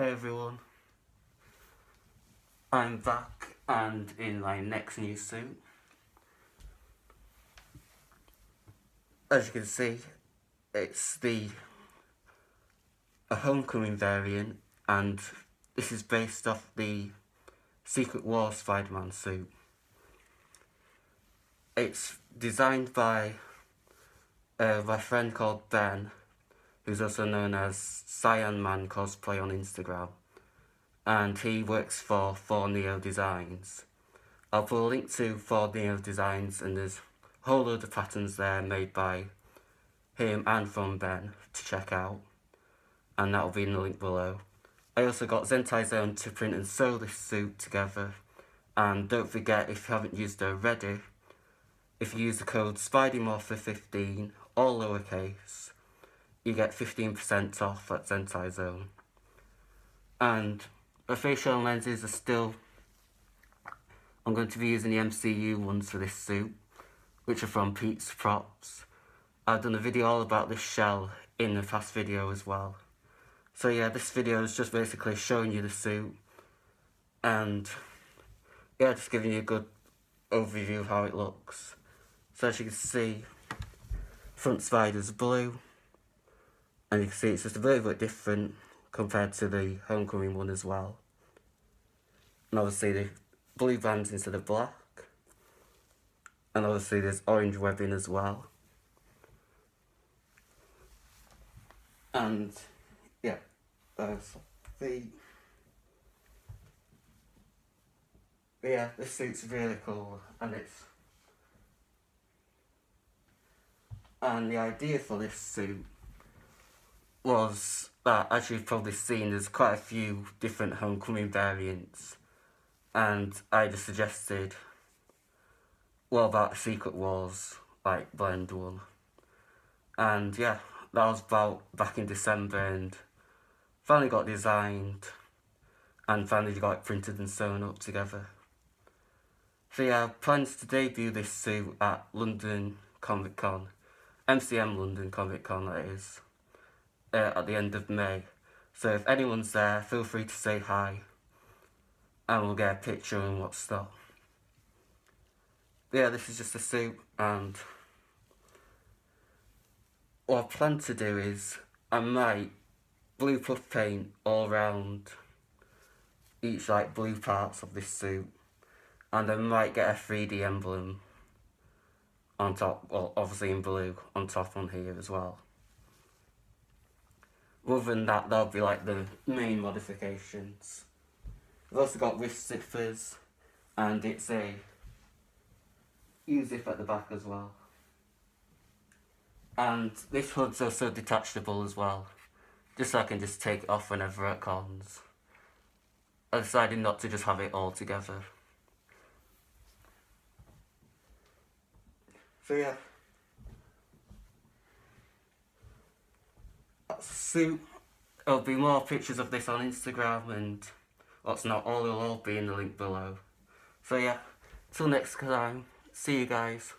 Hey everyone, I'm back and in my next new suit. As you can see, it's the a homecoming variant and this is based off the Secret War Spider-Man suit. It's designed by uh, my friend called Ben who's also known as Cyan Man Cosplay on Instagram. And he works for 4Neo Designs. I'll put a link to 4Neo Designs and there's a whole load of patterns there made by him and from Ben to check out. And that'll be in the link below. I also got Zentai Zone to print and sew this suit together. And don't forget, if you haven't used it already, if you use the code SPIDEYMORPHER15, all lowercase, you get 15% off at Zentai Zone. And the facial lenses are still, I'm going to be using the MCU ones for this suit, which are from Pete's Props. I've done a video all about this shell in the past video as well. So yeah, this video is just basically showing you the suit and yeah, just giving you a good overview of how it looks. So as you can see, front spider's blue, and you can see it's just a very different compared to the homecoming one as well. And obviously the blue bands instead of black. And obviously there's orange webbing as well. And yeah, that's the yeah, this suit's really cool and it's and the idea for this suit was that, as you've probably seen, there's quite a few different homecoming variants. And I just suggested, well that Secret Wars, like blend one? And yeah, that was about back in December and finally got designed and finally got it printed and sewn up together. So yeah, plans to debut this suit at London Comic Con, MCM London Comic Con that is uh, at the end of May. So if anyone's there, feel free to say hi and we'll get a picture and what's not. Yeah, this is just a suit and what I plan to do is I might blue puff paint all around each like blue parts of this suit and I might get a 3D emblem on top, well obviously in blue, on top on here as well. Other than that, that'll be like the main modifications. We've also got wrist zippers, and it's a U-zip at the back as well. And this hood's also detachable as well, just so I can just take it off whenever it comes. I decided not to just have it all together. So yeah. Suit. There'll be more pictures of this on Instagram and what's not, all will all be in the link below. So yeah, till next time, see you guys.